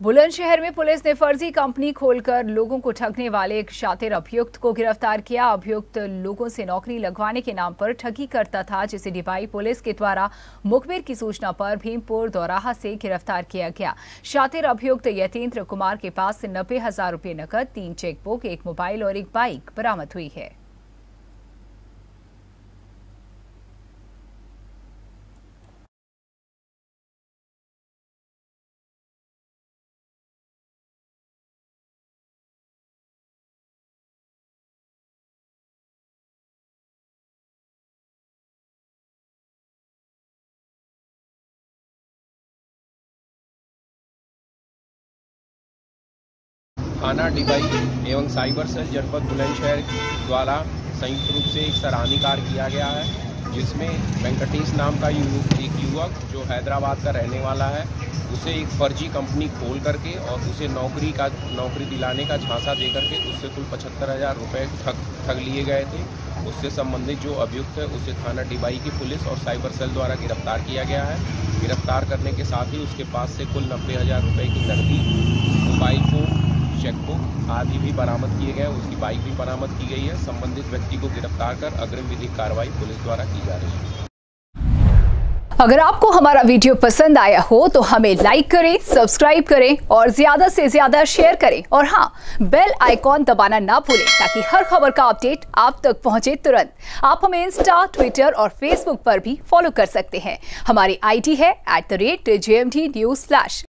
बुलंदशहर में पुलिस ने फर्जी कंपनी खोलकर लोगों को ठगने वाले एक शातिर अभियुक्त को गिरफ़्तार किया। अभियुक्त लोगों से नौकरी लगवाने के नाम पर ठगी करता था, जिसे डिबाई पुलिस के द्वारा मुखबिर की सूचना पर भीमपुर दौराहा से गिरफ़्तार किया गया। शातिर अभियुक्त यतेंद्र कुमार के पास से नब्बे हज़ार रुपये नकद, तीन चेकबुक, एक मोबाइल और एक बाइक बरामद हुई है। थाना डिबाई एवं साइबर सेल जनपद बुलंदशहर द्वारा संयुक्त रूप से एक सराहनीय कार्य किया गया है, जिसमें वेंकटेश नाम का युवक, एक युवक जो हैदराबाद का रहने वाला है, उसे एक फर्जी कंपनी खोल करके और उसे नौकरी का, नौकरी दिलाने का झांसा दे करके उससे कुल पचहत्तर हज़ार रुपये ठग ठग लिए गए थे। उससे संबंधित जो अभियुक्त है, उसे थाना डिबाई की पुलिस और साइबर सेल द्वारा गिरफ़्तार किया गया है। गिरफ़्तार करने के साथ ही उसके पास से कुल नब्बे हज़ार रुपये की नकदी फ़ोन चेकबुक आदि भी बरामद किए गए, उसकी बाइक भी बरामद की गई है। संबंधित व्यक्ति को गिरफ़्तार कर अग्रिम विधिक कार्रवाई पुलिस द्वारा की जा रही है। अगर आपको हमारा वीडियो पसंद आया हो तो हमें लाइक करें सब्सक्राइब करें और ज़्यादा से ज़्यादा शेयर करें। और हाँ बेल आइकॉन दबाना ना भूलें, ताकि हर खबर का अपडेट आप तक पहुँचे तुरंत। आप हमें इंस्टा ट्विटर और फेसबुक पर भी फॉलो कर सकते हैं। हमारी आईडी है at the rate J M D news